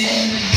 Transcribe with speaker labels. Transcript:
Speaker 1: sin